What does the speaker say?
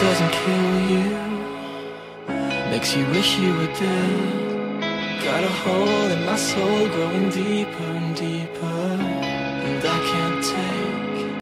doesn't kill you Makes you wish you were dead Got a hole in my soul growing deep.